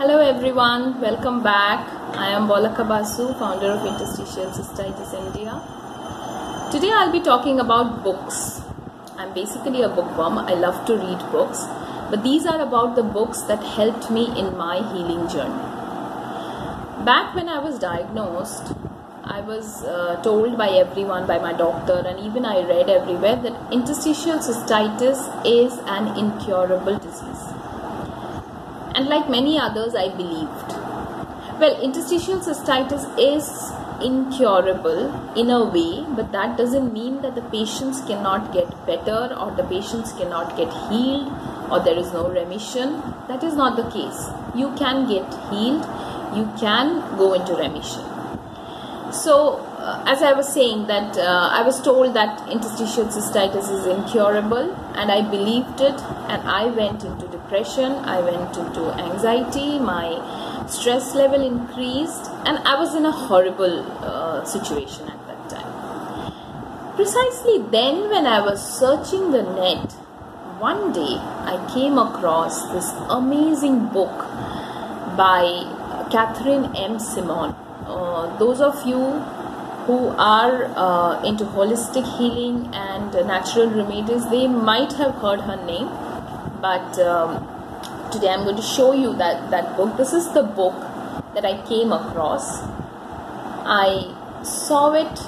Hello everyone, welcome back. I am Bolaka Basu, founder of Interstitial Cystitis India. Today I'll be talking about books. I'm basically a bookworm. I love to read books, but these are about the books that helped me in my healing journey. Back when I was diagnosed, I was uh, told by everyone, by my doctor, and even I read everywhere that interstitial cystitis is an incurable disease and like many others I believed. Well, interstitial cystitis is incurable in a way, but that doesn't mean that the patients cannot get better or the patients cannot get healed or there is no remission. That is not the case. You can get healed, you can go into remission. So, uh, as I was saying, that uh, I was told that interstitial cystitis is incurable, and I believed it, and I went into depression, I went into anxiety, my stress level increased, and I was in a horrible uh, situation at that time. Precisely then, when I was searching the net, one day I came across this amazing book by Catherine M. Simone. Uh, those of you who are uh, into holistic healing and natural remedies, they might have heard her name but um, today I'm going to show you that that book. This is the book that I came across. I saw it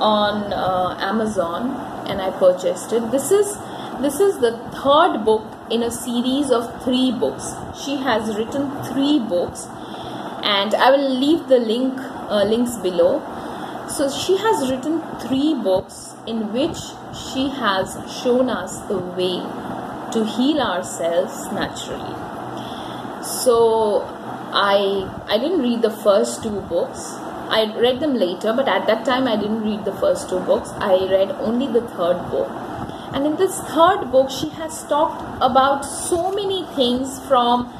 on uh, Amazon and I purchased it. This is this is the third book in a series of three books. She has written three books and I will leave the link uh, links below. So she has written three books in which she has shown us the way to heal ourselves naturally. So I I didn't read the first two books. I read them later, but at that time I didn't read the first two books. I read only the third book. And in this third book, she has talked about so many things from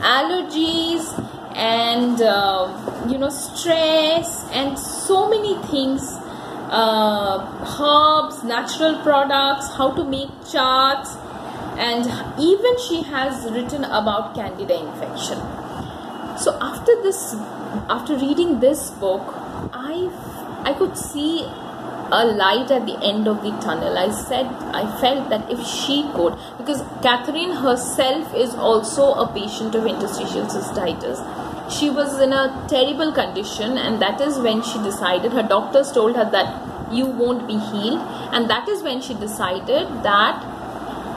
allergies and uh, you know stress and so many things uh, herbs natural products how to make charts and even she has written about candida infection. So after this after reading this book i i could see a light at the end of the tunnel. I said i felt that if she could because catherine herself is also a patient of interstitial cystitis. She was in a terrible condition and that is when she decided her doctors told her that you won't be healed. And that is when she decided that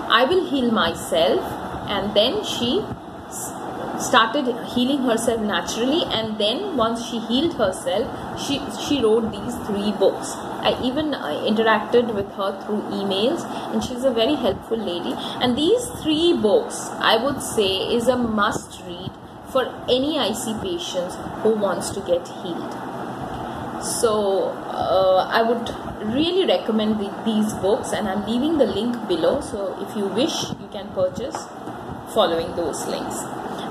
I will heal myself. And then she started healing herself naturally. And then once she healed herself she she wrote these three books. I even uh, interacted with her through emails. And she's a very helpful lady. And these three books i would say is a must read for any ic patients who wants to get healed. So uh, i would really recommend the, these books and I'm leaving the link below so if you wish you can purchase following those links.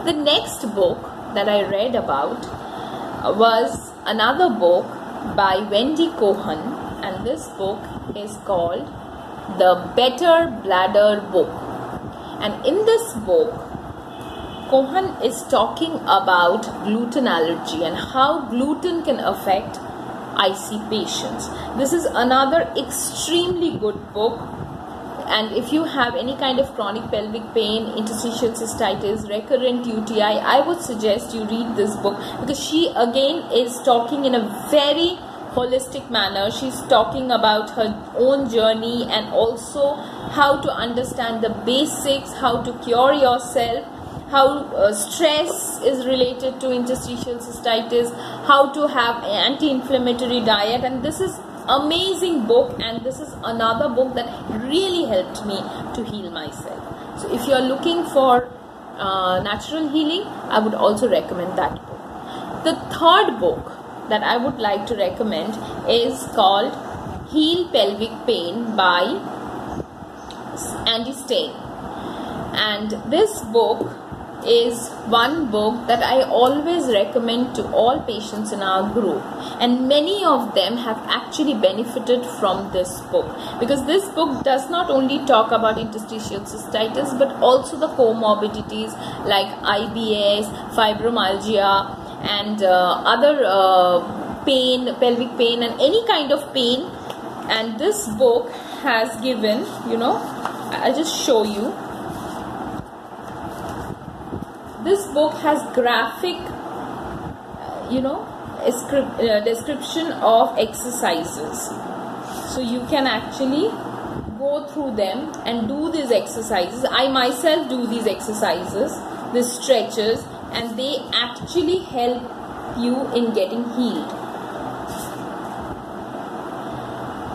The next book that I read about uh, was another book by Wendy Cohen and this book is called The Better Bladder Book and in this book Cohen is talking about gluten allergy and how gluten can affect IC patients. This is another extremely good book and if you have any kind of chronic pelvic pain, interstitial cystitis, recurrent UTI, I would suggest you read this book because she again is talking in a very holistic manner. She's talking about her own journey and also how to understand the basics, how to cure yourself how uh, stress is related to interstitial cystitis, how to have anti-inflammatory diet and this is amazing book and this is another book that really helped me to heal myself. So if you are looking for uh, natural healing, I would also recommend that book. The third book that I would like to recommend is called Heal Pelvic Pain by Andy Stein. And this book is one book that I always recommend to all patients in our group. And many of them have actually benefited from this book. Because this book does not only talk about interstitial cystitis but also the comorbidities like IBS, fibromyalgia and uh, other uh, pain, pelvic pain and any kind of pain. And this book has given you know I'll just show you this book has graphic you know uh, description of exercises. So you can actually go through them and do these exercises. I myself do these exercises these stretches and they actually help you in getting healed.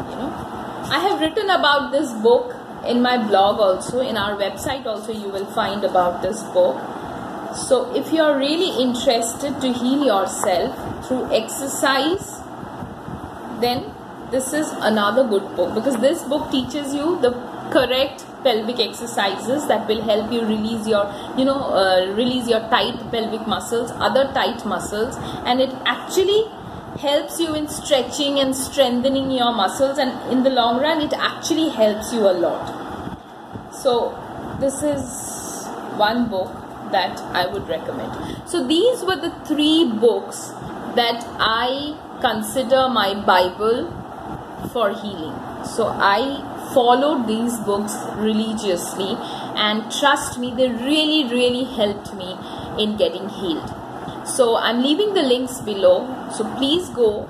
You know? I have written about this book in my blog also in our website also you will find about this book so if you are really interested to heal yourself through exercise, then this is another good book. Because this book teaches you the correct pelvic exercises that will help you release your you know uh, release your tight pelvic muscles other tight muscles. And it actually helps you in stretching and strengthening your muscles. And in the long run it actually helps you a lot. So this is one book that I would recommend. So these were the three books that I consider my Bible for healing. So I followed these books religiously and trust me they really really helped me in getting healed. So I'm leaving the links below so please go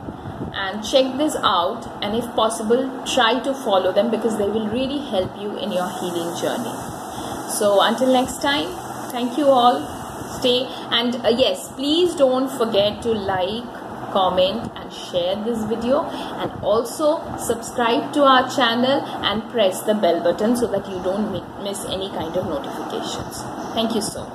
and check this out and if possible try to follow them because they will really help you in your healing journey. So until next time thank you all. Stay. And uh, yes please don't forget to like comment and share this video. And also subscribe to our channel and press the bell button so that you don't miss any kind of notifications. Thank you so much